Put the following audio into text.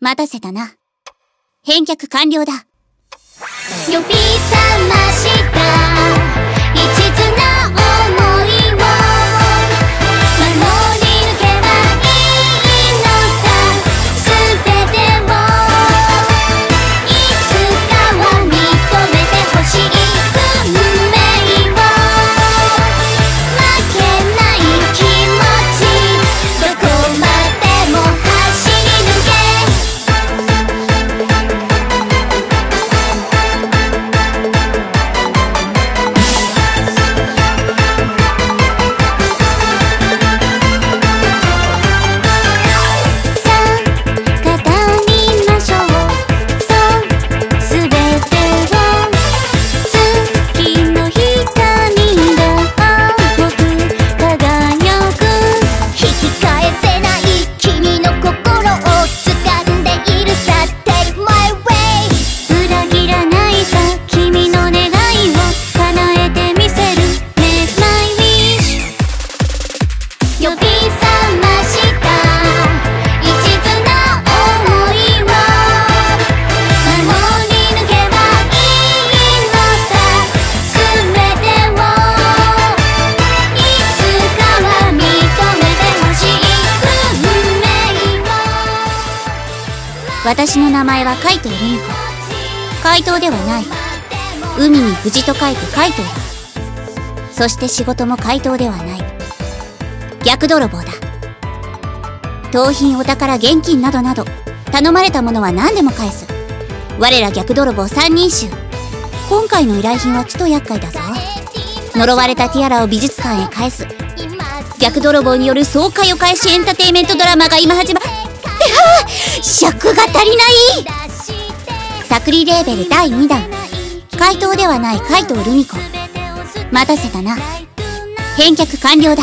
待たせたな。返却完了だ。呼び覚ました私の名前は海藤留美子。怪盗ではない。海に藤と書いて怪盗だ。そして仕事も怪盗ではない。逆泥棒だ。盗品お宝現金などなど、頼まれたものは何でも返す。我ら逆泥棒三人衆。今回の依頼品はちと厄介だぞ。呪われたティアラを美術館へ返す。逆泥棒による爽快を返しエンターテインメントドラマが今始ま、ってはぁ尺が足りないサクリレーベル第2弾。怪盗ではない怪盗ルミ子。待たせたな。返却完了だ。